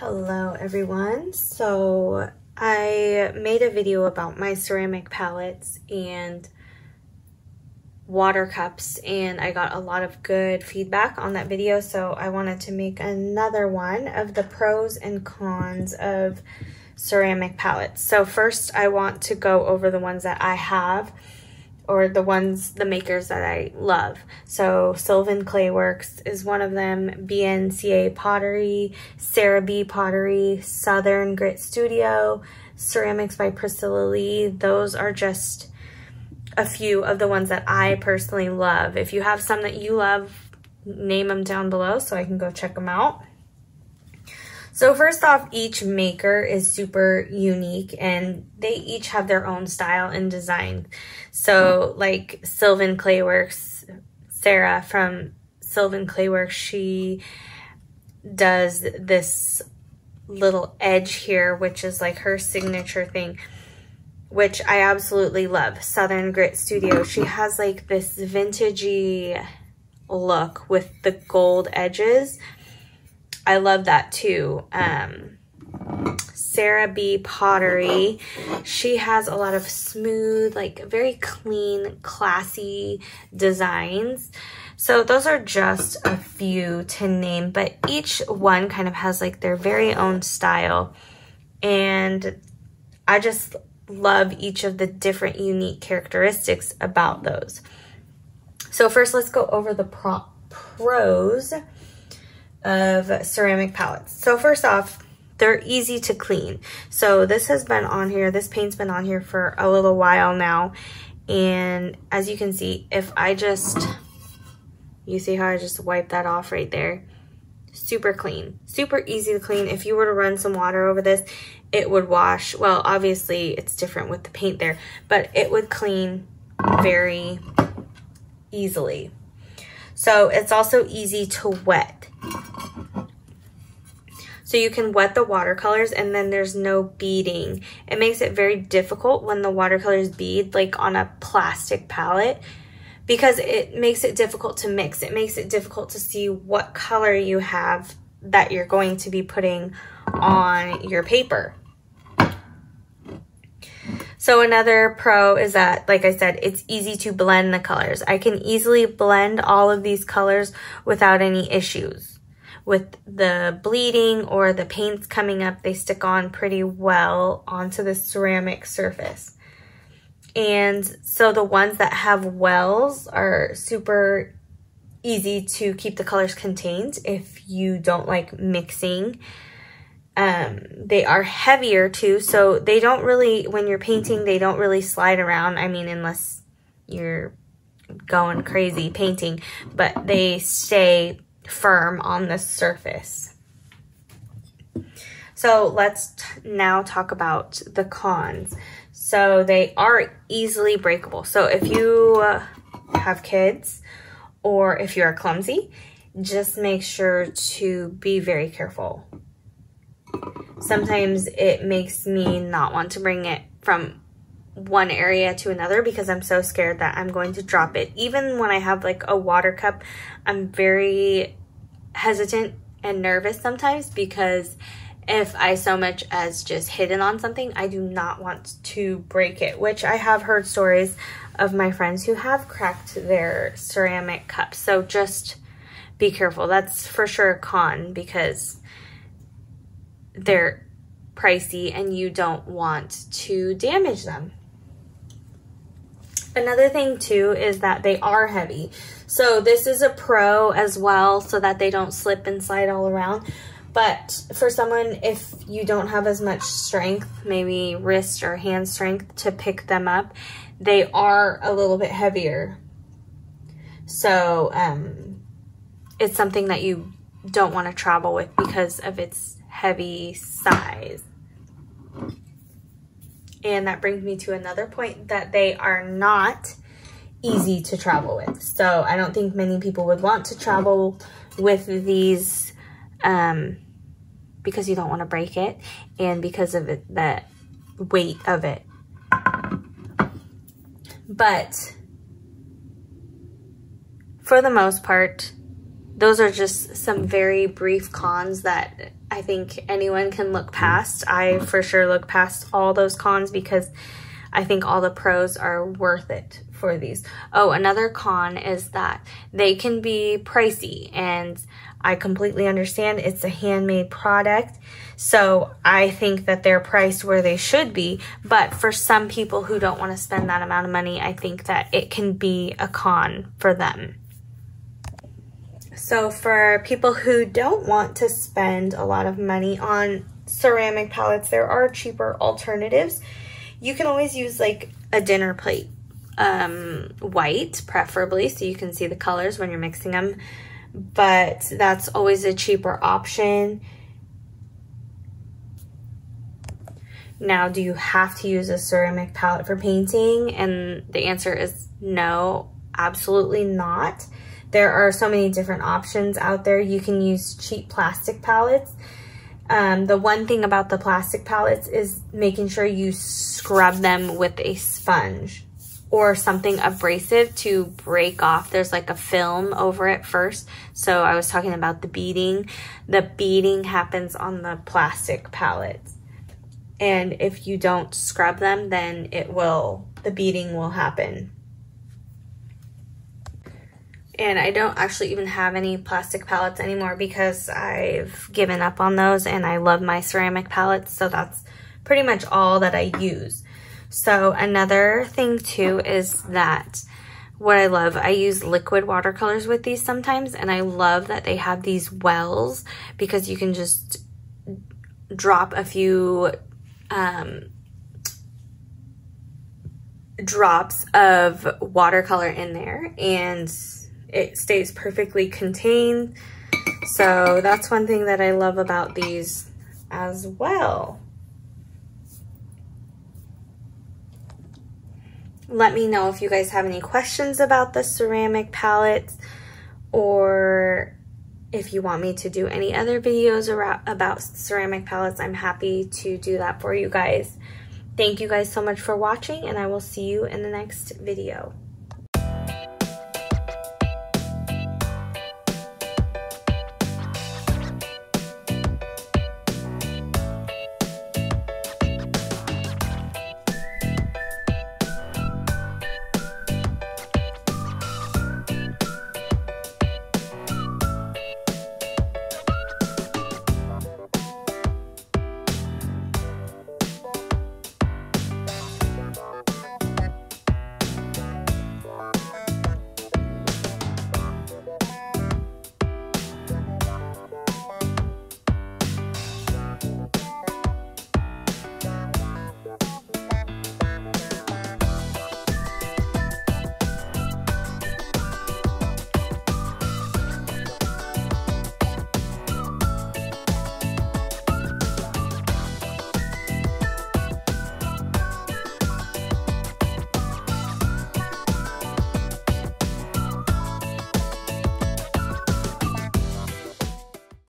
Hello everyone. So I made a video about my ceramic palettes and water cups and I got a lot of good feedback on that video so I wanted to make another one of the pros and cons of ceramic palettes. So first I want to go over the ones that I have or the ones, the makers that I love. So Sylvan Clayworks is one of them, BNCA Pottery, Sarah Bee Pottery, Southern Grit Studio, Ceramics by Priscilla Lee. Those are just a few of the ones that I personally love. If you have some that you love, name them down below so I can go check them out. So first off, each maker is super unique and they each have their own style and design. So like Sylvan Clayworks, Sarah from Sylvan Clayworks, she does this little edge here, which is like her signature thing, which I absolutely love. Southern Grit Studio. She has like this vintagey look with the gold edges I love that too. Um, Sarah Bee Pottery. She has a lot of smooth, like very clean, classy designs. So those are just a few to name, but each one kind of has like their very own style. And I just love each of the different unique characteristics about those. So first let's go over the pro pros of ceramic palettes. So first off, they're easy to clean. So this has been on here, this paint's been on here for a little while now. And as you can see, if I just, you see how I just wiped that off right there? Super clean, super easy to clean. If you were to run some water over this, it would wash. Well, obviously it's different with the paint there, but it would clean very easily. So it's also easy to wet. So you can wet the watercolors and then there's no beading. It makes it very difficult when the watercolors bead like on a plastic palette because it makes it difficult to mix. It makes it difficult to see what color you have that you're going to be putting on your paper. So another pro is that, like I said, it's easy to blend the colors. I can easily blend all of these colors without any issues with the bleeding or the paints coming up, they stick on pretty well onto the ceramic surface. And so the ones that have wells are super easy to keep the colors contained if you don't like mixing. Um, they are heavier too, so they don't really, when you're painting, they don't really slide around. I mean, unless you're going crazy painting, but they stay firm on the surface. So let's now talk about the cons. So they are easily breakable. So if you uh, have kids or if you're clumsy, just make sure to be very careful. Sometimes it makes me not want to bring it from one area to another because I'm so scared that I'm going to drop it. Even when I have like a water cup, I'm very hesitant and nervous sometimes because if I so much as just hidden on something, I do not want to break it, which I have heard stories of my friends who have cracked their ceramic cups. So just be careful. That's for sure a con because they're pricey and you don't want to damage them. Another thing too is that they are heavy. So this is a pro as well so that they don't slip and slide all around. But for someone, if you don't have as much strength, maybe wrist or hand strength to pick them up, they are a little bit heavier. So um, it's something that you don't want to travel with because of its heavy size. And that brings me to another point that they are not easy to travel with. So I don't think many people would want to travel with these um, because you don't want to break it and because of it, the weight of it. But for the most part, those are just some very brief cons that I think anyone can look past. I for sure look past all those cons because I think all the pros are worth it for these. Oh, another con is that they can be pricey and I completely understand it's a handmade product. So I think that they're priced where they should be. But for some people who don't want to spend that amount of money, I think that it can be a con for them. So for people who don't want to spend a lot of money on ceramic palettes, there are cheaper alternatives. You can always use like a dinner plate um, white, preferably, so you can see the colors when you're mixing them. But that's always a cheaper option. Now, do you have to use a ceramic palette for painting? And the answer is no, absolutely not. There are so many different options out there. You can use cheap plastic palettes. Um, the one thing about the plastic palettes is making sure you scrub them with a sponge or something abrasive to break off. There's like a film over it first. So I was talking about the beading. The beading happens on the plastic palettes. And if you don't scrub them, then it will, the beading will happen. And I don't actually even have any plastic palettes anymore because I've given up on those and I love my ceramic palettes. So that's pretty much all that I use. So another thing too is that what I love, I use liquid watercolors with these sometimes and I love that they have these wells because you can just drop a few um, drops of watercolor in there and it stays perfectly contained. So that's one thing that I love about these as well. Let me know if you guys have any questions about the ceramic palettes or if you want me to do any other videos about ceramic palettes, I'm happy to do that for you guys. Thank you guys so much for watching and I will see you in the next video.